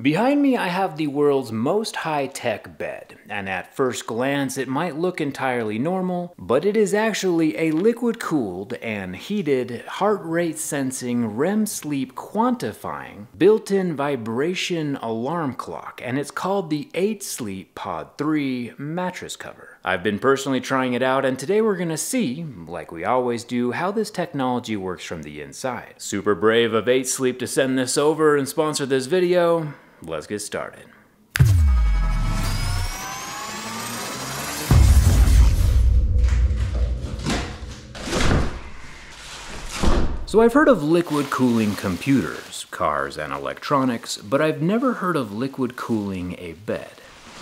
Behind me I have the world's most high-tech bed, and at first glance it might look entirely normal, but it is actually a liquid-cooled and heated, heart rate sensing, REM sleep quantifying, built-in vibration alarm clock, and it's called the 8 Sleep Pod 3 mattress cover. I've been personally trying it out and today we're gonna see, like we always do, how this technology works from the inside. Super brave of 8 Sleep to send this over and sponsor this video let's get started. So I've heard of liquid cooling computers, cars, and electronics, but I've never heard of liquid cooling a bed.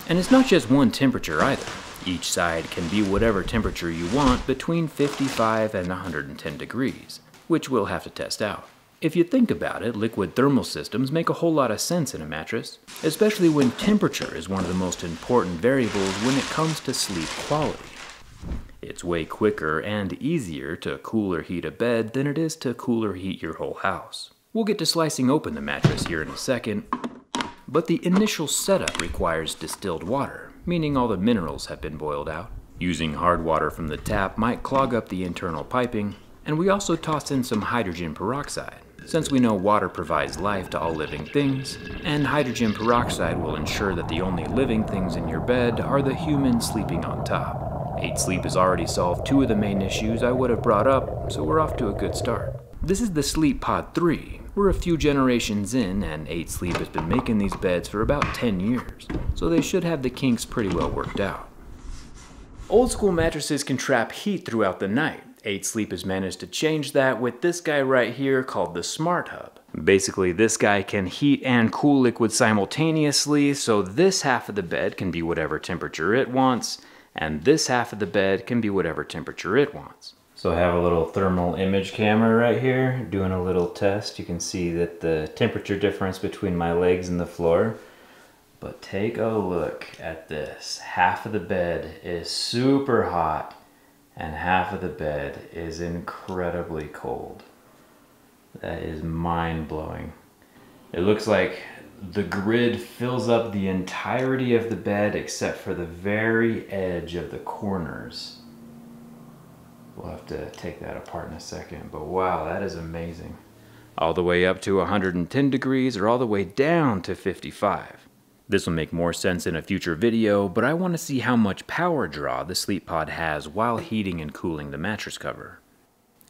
And it's not just one temperature either. Each side can be whatever temperature you want between 55 and 110 degrees, which we'll have to test out. If you think about it, liquid thermal systems make a whole lot of sense in a mattress, especially when temperature is one of the most important variables when it comes to sleep quality. It's way quicker and easier to cool or heat a bed than it is to cool or heat your whole house. We'll get to slicing open the mattress here in a second, but the initial setup requires distilled water, meaning all the minerals have been boiled out. Using hard water from the tap might clog up the internal piping, and we also toss in some hydrogen peroxide since we know water provides life to all living things, and hydrogen peroxide will ensure that the only living things in your bed are the humans sleeping on top. 8 Sleep has already solved two of the main issues I would have brought up, so we're off to a good start. This is the Sleep Pod 3. We're a few generations in, and 8 Sleep has been making these beds for about 10 years, so they should have the kinks pretty well worked out. Old school mattresses can trap heat throughout the night, 8 Sleep has managed to change that with this guy right here called the Smart Hub. Basically, this guy can heat and cool liquid simultaneously, so this half of the bed can be whatever temperature it wants, and this half of the bed can be whatever temperature it wants. So I have a little thermal image camera right here, doing a little test. You can see that the temperature difference between my legs and the floor. But take a look at this. Half of the bed is super hot and half of the bed is incredibly cold. That is mind blowing. It looks like the grid fills up the entirety of the bed except for the very edge of the corners. We'll have to take that apart in a second, but wow, that is amazing. All the way up to 110 degrees or all the way down to 55. This will make more sense in a future video, but I want to see how much power draw the sleep pod has while heating and cooling the mattress cover.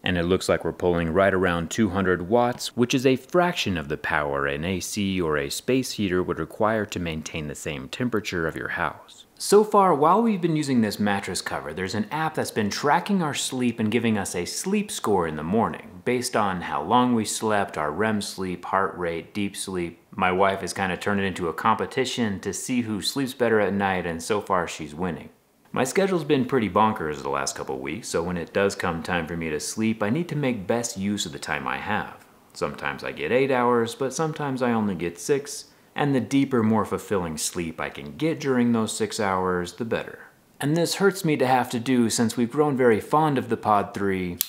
And it looks like we're pulling right around 200 watts, which is a fraction of the power an AC or a space heater would require to maintain the same temperature of your house. So far, while we've been using this mattress cover, there's an app that's been tracking our sleep and giving us a sleep score in the morning, based on how long we slept, our REM sleep, heart rate, deep sleep. My wife has kind of turned it into a competition to see who sleeps better at night, and so far she's winning. My schedule's been pretty bonkers the last couple weeks, so when it does come time for me to sleep, I need to make best use of the time I have. Sometimes I get 8 hours, but sometimes I only get 6, and the deeper, more fulfilling sleep I can get during those six hours, the better. And this hurts me to have to do since we've grown very fond of the Pod 3,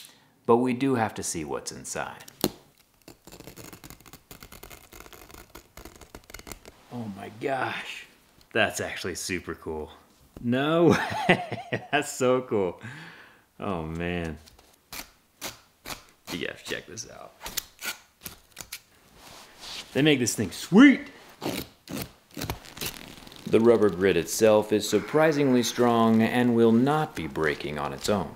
but we do have to see what's inside. Oh my gosh, that's actually super cool. No that's so cool. Oh man. You check this out. They make this thing sweet. The rubber grid itself is surprisingly strong and will not be breaking on its own.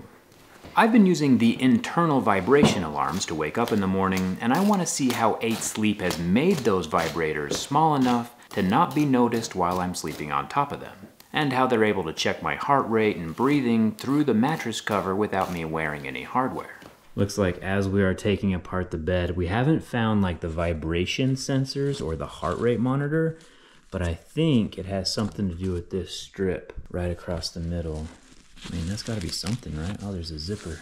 I've been using the internal vibration alarms to wake up in the morning, and I want to see how 8 Sleep has made those vibrators small enough to not be noticed while I'm sleeping on top of them, and how they're able to check my heart rate and breathing through the mattress cover without me wearing any hardware. Looks like as we are taking apart the bed, we haven't found like the vibration sensors or the heart rate monitor, but I think it has something to do with this strip right across the middle. I mean, that's gotta be something, right? Oh, there's a zipper.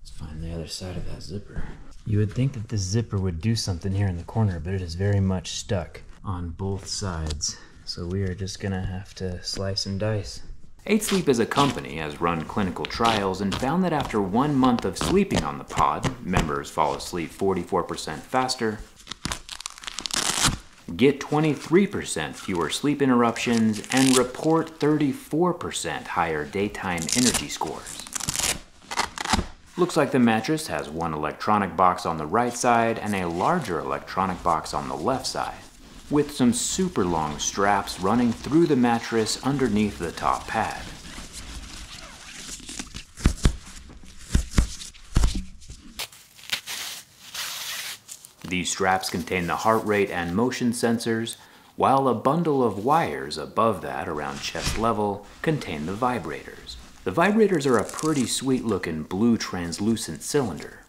Let's find the other side of that zipper. You would think that this zipper would do something here in the corner, but it is very much stuck on both sides. So we are just gonna have to slice and dice. 8 Sleep as a company has run clinical trials and found that after one month of sleeping on the pod, members fall asleep 44% faster, get 23% fewer sleep interruptions, and report 34% higher daytime energy scores. Looks like the mattress has one electronic box on the right side and a larger electronic box on the left side, with some super long straps running through the mattress underneath the top pad. These straps contain the heart rate and motion sensors, while a bundle of wires above that around chest level contain the vibrators. The vibrators are a pretty sweet looking blue translucent cylinder.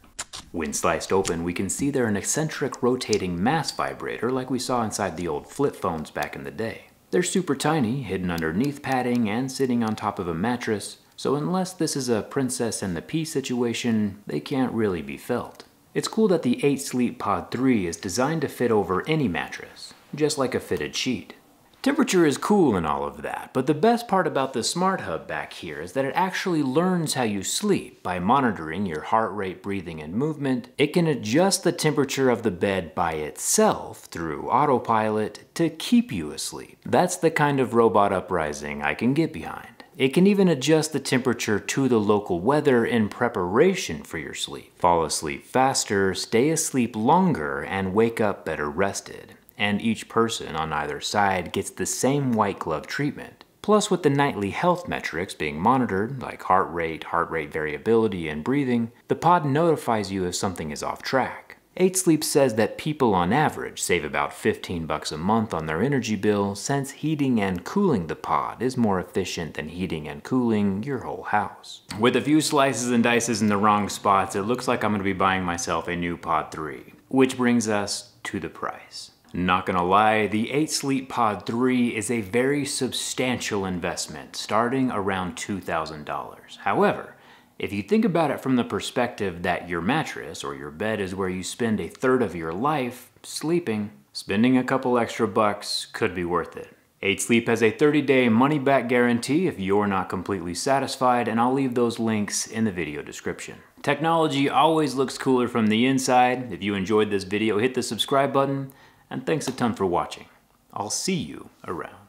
When sliced open, we can see they're an eccentric rotating mass vibrator like we saw inside the old flip phones back in the day. They're super tiny, hidden underneath padding and sitting on top of a mattress, so unless this is a princess and the pea situation, they can't really be felt. It's cool that the 8 Sleep Pod 3 is designed to fit over any mattress, just like a fitted sheet. Temperature is cool and all of that, but the best part about the Smart Hub back here is that it actually learns how you sleep by monitoring your heart rate, breathing, and movement. It can adjust the temperature of the bed by itself through autopilot to keep you asleep. That's the kind of robot uprising I can get behind. It can even adjust the temperature to the local weather in preparation for your sleep. Fall asleep faster, stay asleep longer, and wake up better rested. And each person on either side gets the same white glove treatment. Plus, with the nightly health metrics being monitored, like heart rate, heart rate variability, and breathing, the pod notifies you if something is off track. 8 Sleep says that people on average save about 15 bucks a month on their energy bill since heating and cooling the pod is more efficient than heating and cooling your whole house. With a few slices and dices in the wrong spots, it looks like I'm gonna be buying myself a new Pod 3. Which brings us to the price. Not gonna lie, the 8 Sleep Pod 3 is a very substantial investment, starting around $2,000. However, if you think about it from the perspective that your mattress or your bed is where you spend a third of your life sleeping, spending a couple extra bucks could be worth it. 8 Sleep has a 30-day money-back guarantee if you're not completely satisfied, and I'll leave those links in the video description. Technology always looks cooler from the inside. If you enjoyed this video, hit the subscribe button, and thanks a ton for watching. I'll see you around.